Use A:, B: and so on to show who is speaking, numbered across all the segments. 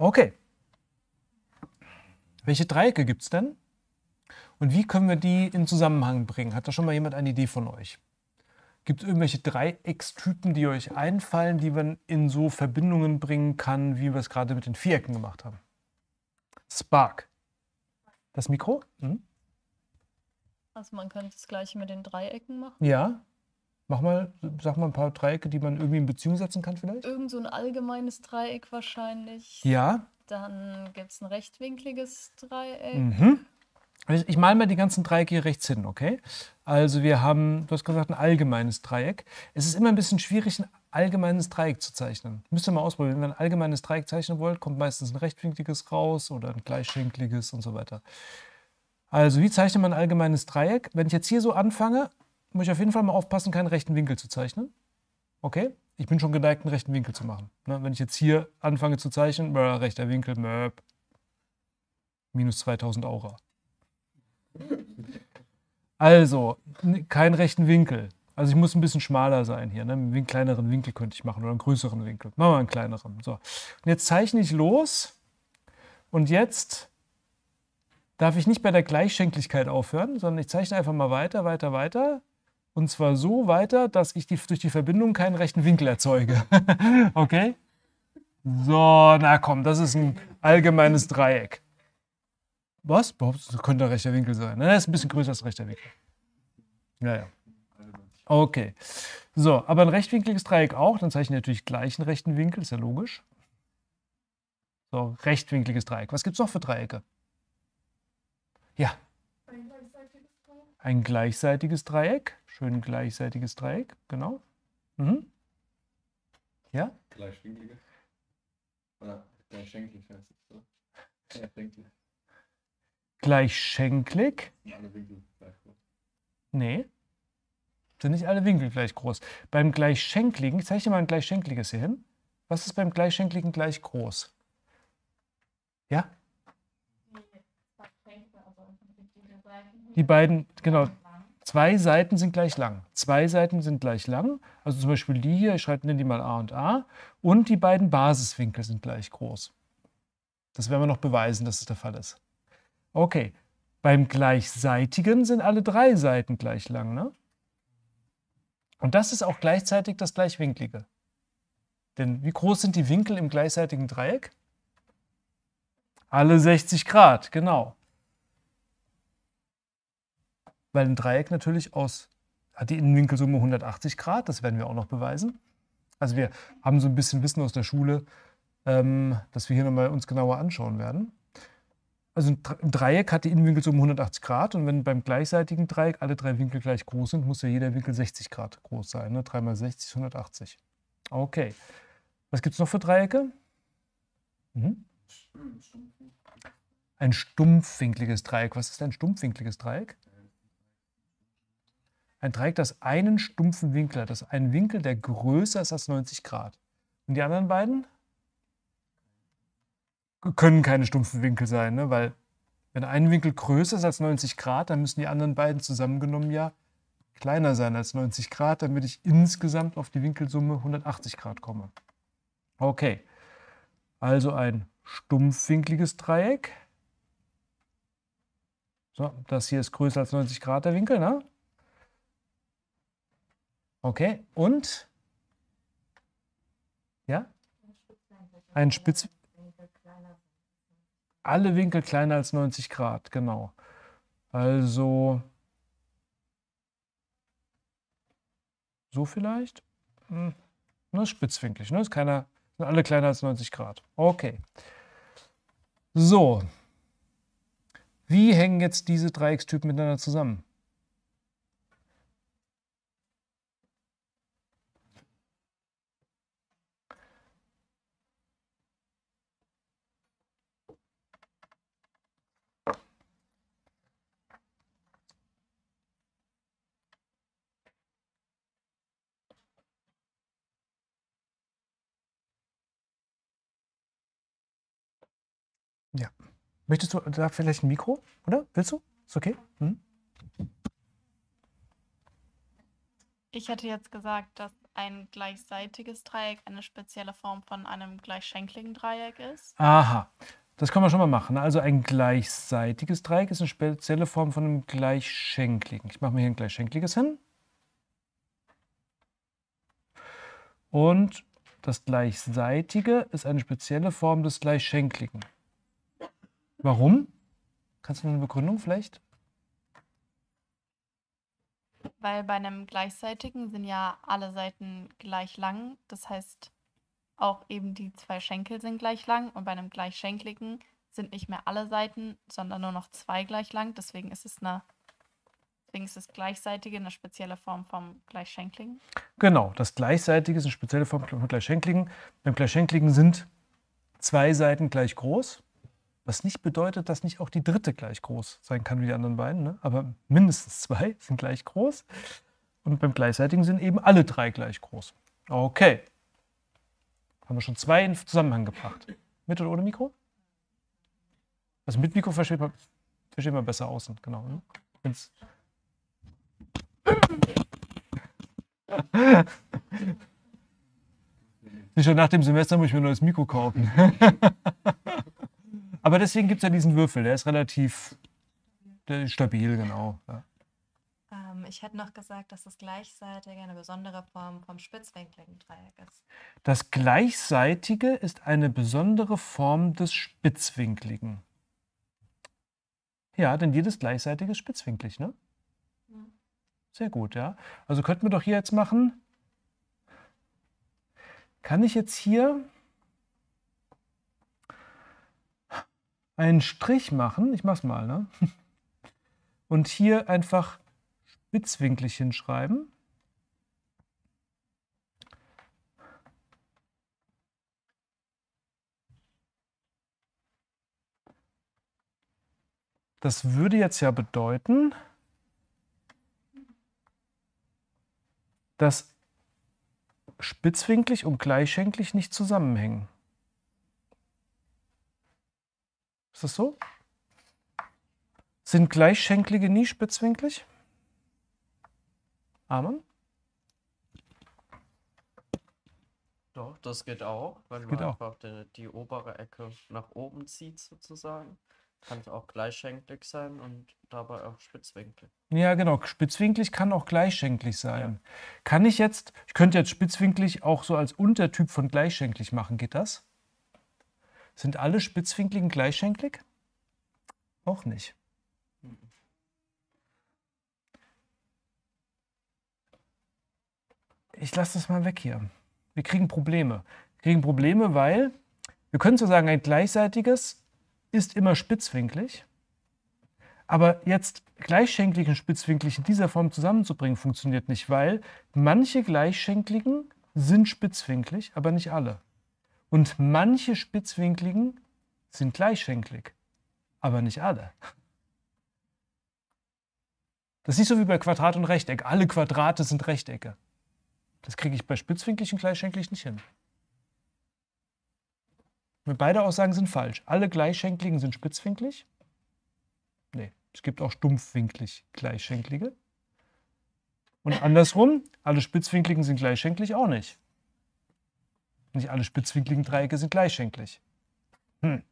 A: Okay. Welche Dreiecke gibt es denn? Und wie können wir die in Zusammenhang bringen? Hat da schon mal jemand eine Idee von euch? Gibt es irgendwelche Dreieckstypen, die euch einfallen, die man in so Verbindungen bringen kann, wie wir es gerade mit den Vierecken gemacht haben? Spark. Das Mikro? Hm?
B: Also man könnte das gleiche mit den Dreiecken machen.
A: Ja. Mach mal, sag mal ein paar Dreiecke, die man irgendwie in Beziehung setzen kann vielleicht.
B: Irgend so ein allgemeines Dreieck wahrscheinlich.
A: Ja.
B: Dann gibt es ein rechtwinkliges Dreieck.
A: Mhm. Ich, ich male mal die ganzen Dreiecke hier rechts hin, okay? Also wir haben, du hast gesagt, ein allgemeines Dreieck. Es ist immer ein bisschen schwierig, ein allgemeines Dreieck zu zeichnen. Müsst ihr mal ausprobieren. Wenn ihr ein allgemeines Dreieck zeichnen wollt, kommt meistens ein rechtwinkliges raus oder ein gleichschenkliges und so weiter. Also wie zeichnet man ein allgemeines Dreieck? Wenn ich jetzt hier so anfange, muss ich auf jeden Fall mal aufpassen, keinen rechten Winkel zu zeichnen. Okay? Ich bin schon geneigt, einen rechten Winkel zu machen. Ne? Wenn ich jetzt hier anfange zu zeichnen, bäh, rechter Winkel, möp, minus 2000 Aura. Also, keinen rechten Winkel. Also ich muss ein bisschen schmaler sein hier. Ne? Einen kleineren Winkel könnte ich machen oder einen größeren Winkel. Machen wir einen kleineren. So. Und jetzt zeichne ich los. Und jetzt darf ich nicht bei der Gleichschenklichkeit aufhören, sondern ich zeichne einfach mal weiter, weiter, weiter. Und zwar so weiter, dass ich die, durch die Verbindung keinen rechten Winkel erzeuge. okay? So, na komm, das ist ein allgemeines Dreieck. Was? Das könnte ein rechter Winkel sein. Das ist ein bisschen größer als rechter Winkel. Ja, ja. Okay. So, aber ein rechtwinkliges Dreieck auch. Dann zeichne ich natürlich gleich einen rechten Winkel, ist ja logisch. So, rechtwinkliges Dreieck. Was gibt es noch für Dreiecke? Ja. Ein gleichseitiges Dreieck. Schön gleichseitiges Dreieck, genau. Mhm. Ja?
C: Gleichwinklige. Oder gleichschenklig heißt es so. Gleichschenklig.
A: Gleichschenklig?
C: Sind alle Winkel gleich groß.
A: Nee. Sind nicht alle Winkel gleich groß. Beim gleichschenkligen, ich zeige dir mal ein gleichschenkliges hier hin. Was ist beim gleichschenkligen gleich groß? Ja? Die beiden, genau, zwei Seiten sind gleich lang. Zwei Seiten sind gleich lang. Also zum Beispiel die hier, ich schreibe die mal A und A. Und die beiden Basiswinkel sind gleich groß. Das werden wir noch beweisen, dass es der Fall ist. Okay, beim gleichseitigen sind alle drei Seiten gleich lang. Ne? Und das ist auch gleichzeitig das gleichwinklige. Denn wie groß sind die Winkel im gleichseitigen Dreieck? Alle 60 Grad, genau. Weil ein Dreieck natürlich aus, hat die Innenwinkelsumme 180 Grad, das werden wir auch noch beweisen. Also wir haben so ein bisschen Wissen aus der Schule, ähm, das wir hier nochmal uns genauer anschauen werden. Also ein Dreieck hat die Innenwinkelsumme 180 Grad und wenn beim gleichseitigen Dreieck alle drei Winkel gleich groß sind, muss ja jeder Winkel 60 Grad groß sein. Ne? 3 mal 60 ist 180. Okay. Was gibt es noch für Dreiecke? Mhm. Ein stumpfwinkliges Dreieck. Was ist ein stumpfwinkliges Dreieck? Ein Dreieck, das einen stumpfen Winkel hat. Das ist ein Winkel, der größer ist als 90 Grad. Und die anderen beiden? Können keine stumpfen Winkel sein, ne? weil wenn ein Winkel größer ist als 90 Grad, dann müssen die anderen beiden zusammengenommen ja kleiner sein als 90 Grad, damit ich insgesamt auf die Winkelsumme 180 Grad komme. Okay, also ein stumpfwinkliges Dreieck. So, das hier ist größer als 90 Grad, der Winkel, ne? Okay, und? Ja? Ein Spitz... Alle Winkel kleiner als 90 Grad, genau. Also so vielleicht. Hm. Das ist spitzwinklig, ne? Ist keiner, sind alle kleiner als 90 Grad. Okay. So. Wie hängen jetzt diese Dreieckstypen miteinander zusammen? Ja. Möchtest du da vielleicht ein Mikro, oder? Willst du? Ist okay? Hm?
B: Ich hätte jetzt gesagt, dass ein gleichseitiges Dreieck eine spezielle Form von einem gleichschenkligen Dreieck ist?
A: Aha, das können wir schon mal machen. Also ein gleichseitiges Dreieck ist eine spezielle Form von einem gleichschenkligen. Ich mache mir hier ein gleichschenkliges hin. Und das gleichseitige ist eine spezielle Form des gleichschenkligen. Warum? Kannst du mir eine Begründung vielleicht?
B: Weil bei einem gleichseitigen sind ja alle Seiten gleich lang. Das heißt, auch eben die zwei Schenkel sind gleich lang. Und bei einem gleichschenkligen sind nicht mehr alle Seiten, sondern nur noch zwei gleich lang. Deswegen ist es eine, deswegen ist das gleichseitige eine spezielle Form vom gleichschenkligen.
A: Genau, das gleichseitige ist eine spezielle Form vom gleichschenkligen. Beim gleichschenkligen sind zwei Seiten gleich groß. Was nicht bedeutet, dass nicht auch die dritte gleich groß sein kann wie die anderen beiden. Ne? Aber mindestens zwei sind gleich groß. Und beim gleichseitigen sind eben alle drei gleich groß. Okay. Haben wir schon zwei in Zusammenhang gebracht. Mit oder ohne Mikro? Also mit Mikro versteht man, versteht man besser außen, genau. Ne? Wenn's Sicher, nach dem Semester muss ich mir ein neues Mikro kaufen. Aber deswegen gibt es ja diesen Würfel, der ist relativ der ist stabil, genau. Ja.
D: Ähm, ich hätte noch gesagt, dass das gleichseitige eine besondere Form vom spitzwinkligen Dreieck ist.
A: Das Gleichseitige ist eine besondere Form des Spitzwinkligen. Ja, denn jedes Gleichseitige ist spitzwinklig, ne?
D: Ja.
A: Sehr gut, ja. Also könnten wir doch hier jetzt machen. Kann ich jetzt hier einen Strich machen? Ich mach's mal, ne? Und hier einfach spitzwinklig hinschreiben. Das würde jetzt ja bedeuten, dass spitzwinklig und gleichschenklig nicht zusammenhängen. Ist das so? Sind gleichschenklige nie spitzwinklig? Amen?
E: Doch, das geht auch, weil
A: geht
E: man einfach die, die obere Ecke nach oben zieht sozusagen. Kann es auch gleichschenklig sein und dabei auch spitzwinklig.
A: Ja, genau. Spitzwinklig kann auch gleichschenklig sein. Kann ich jetzt, ich könnte jetzt spitzwinklig auch so als Untertyp von gleichschenklig machen. Geht das? Sind alle spitzwinkligen gleichschenklig? Auch nicht. Ich lasse das mal weg hier. Wir kriegen Probleme. Wir kriegen Probleme, weil wir können zwar sagen, ein gleichseitiges ist immer spitzwinklig, aber jetzt gleichschenklig und spitzwinklig in dieser Form zusammenzubringen, funktioniert nicht, weil manche gleichschenkligen sind spitzwinklig, aber nicht alle. Und manche spitzwinkligen sind gleichschenklig, aber nicht alle. Das ist so wie bei Quadrat und Rechteck. Alle Quadrate sind Rechtecke. Das kriege ich bei spitzwinklig und gleichschenklig nicht hin. Mir Beide Aussagen sind falsch. Alle gleichschenkligen sind spitzwinklig. Nee, es gibt auch stumpfwinklig gleichschenklige. Und andersrum, alle spitzwinkligen sind gleichschenklig auch nicht. Nicht alle spitzwinkligen Dreiecke sind gleichschenklig. Hm.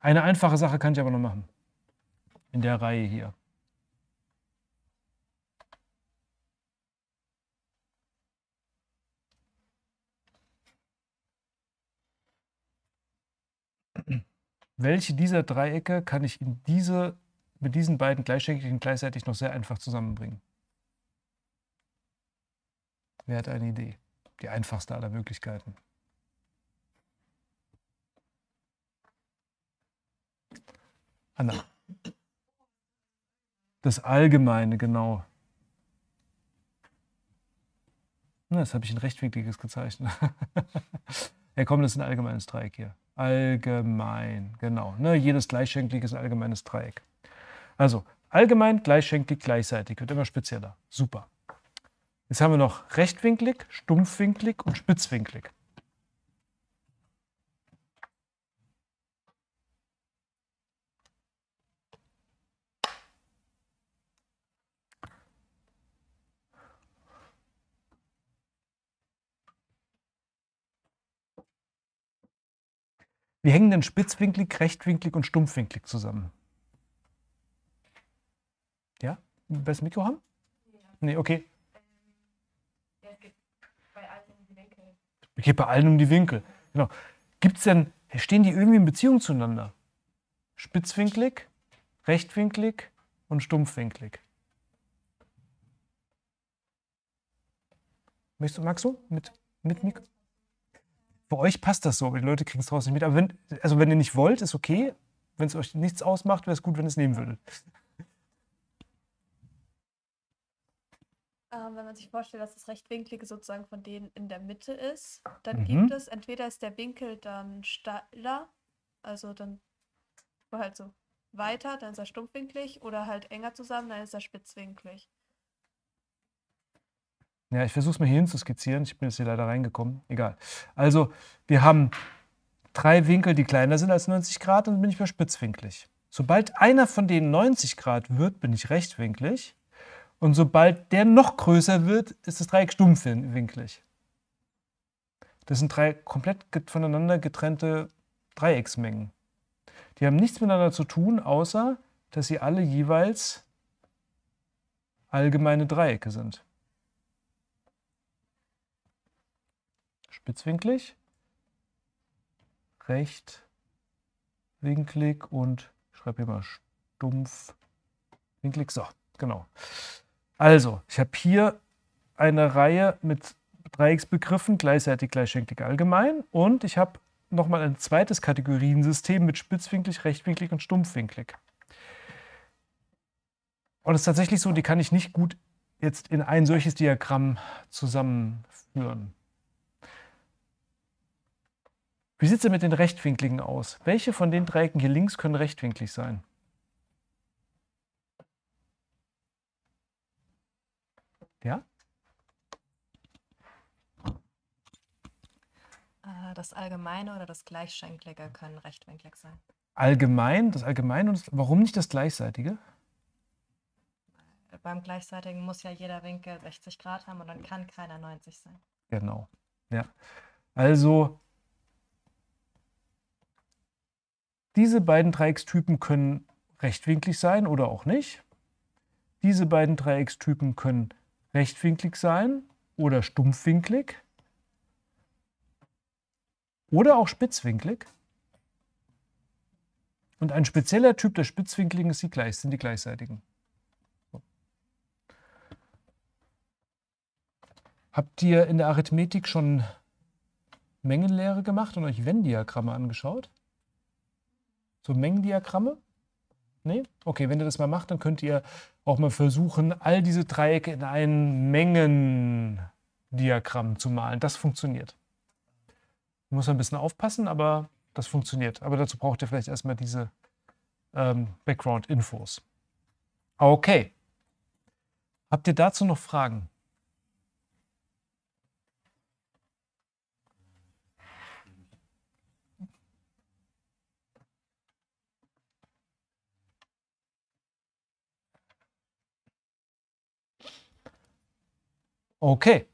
A: Eine einfache Sache kann ich aber noch machen. In der Reihe hier. Welche dieser Dreiecke kann ich in diese, mit diesen beiden gleichschenkligen gleichzeitig noch sehr einfach zusammenbringen? Wer hat eine Idee? Die einfachste aller Möglichkeiten. Anna. Das Allgemeine, genau. Na, das habe ich ein rechtwinkliges gezeichnet. ja, komm, das ist ein allgemeines Dreieck hier. Allgemein, genau. Ne, jedes gleichschenklige ist ein allgemeines Dreieck. Also, allgemein, gleichschenklig, gleichseitig. Wird immer spezieller. Super. Jetzt haben wir noch rechtwinklig, stumpfwinklig und spitzwinklig. Wie hängen denn spitzwinklig, rechtwinklig und stumpfwinklig zusammen? Ja? Besser Mikro haben? Nee, okay. Geht bei allen um die Winkel. Genau. Gibt es denn, stehen die irgendwie in Beziehung zueinander? Spitzwinklig, rechtwinklig und stumpfwinklig. Möchtest du, magst du? Mit, mit Mikro? Bei euch passt das so, aber die Leute kriegen es draußen nicht mit. Aber wenn, also wenn ihr nicht wollt, ist okay. Wenn es euch nichts ausmacht, wäre es gut, wenn ihr es nehmen würdet.
B: Ähm, wenn man sich vorstellt, dass das Rechtwinklige sozusagen von denen in der Mitte ist, dann
A: Mhm.
B: gibt es, entweder ist der Winkel dann steiler, also dann halt so weiter, dann ist er stumpfwinklig, oder halt enger zusammen, dann ist er spitzwinklig.
A: Ja, ich versuche es mal hier hin zu skizzieren. Ich bin jetzt hier leider reingekommen. Egal. Also, wir haben drei Winkel, die kleiner sind als 90 Grad, und dann bin ich bei spitzwinklig. Sobald einer von denen 90 Grad wird, bin ich rechtwinklig. Und sobald der noch größer wird, ist das Dreieck stumpfwinklig. Das sind drei komplett voneinander getrennte Dreiecksmengen. Die haben nichts miteinander zu tun, außer dass sie alle jeweils allgemeine Dreiecke sind. Spitzwinklig, rechtwinklig und schreibe hier mal stumpfwinklig. So, genau. Also, ich habe hier eine Reihe mit Dreiecksbegriffen, gleichzeitig gleichschenklig allgemein. Und ich habe nochmal ein zweites Kategoriensystem mit spitzwinklig, rechtwinklig und stumpfwinklig. Und es ist tatsächlich so, die kann ich nicht gut jetzt in ein solches Diagramm zusammenführen. Wie sieht es denn mit den Rechtwinkligen aus? Welche von den Dreiecken hier links können rechtwinklig sein? Ja?
D: Äh, Das Allgemeine oder das Gleichschenklige können rechtwinklig sein.
A: Allgemein, das Allgemeine und das, warum nicht das Gleichseitige?
D: Beim Gleichseitigen muss ja jeder Winkel 60 Grad haben und dann kann keiner 90 sein.
A: Genau. Ja. Also, diese beiden Dreieckstypen können rechtwinklig sein oder auch nicht. Diese beiden Dreieckstypen können rechtwinklig sein oder stumpfwinklig oder auch spitzwinklig. Und ein spezieller Typ der Spitzwinkligen ist die gleich, sind die gleichseitigen. Habt ihr in der Arithmetik schon Mengenlehre gemacht und euch Venn-Diagramme angeschaut? So Mengendiagramme? Nee? Okay, wenn ihr das mal macht, dann könnt ihr auch mal versuchen, all diese Dreiecke in ein Mengendiagramm zu malen. Das funktioniert. Muss ein bisschen aufpassen, aber das funktioniert. Aber dazu braucht ihr vielleicht erstmal diese ähm, Background-Infos. Okay. Habt ihr dazu noch Fragen? Okay.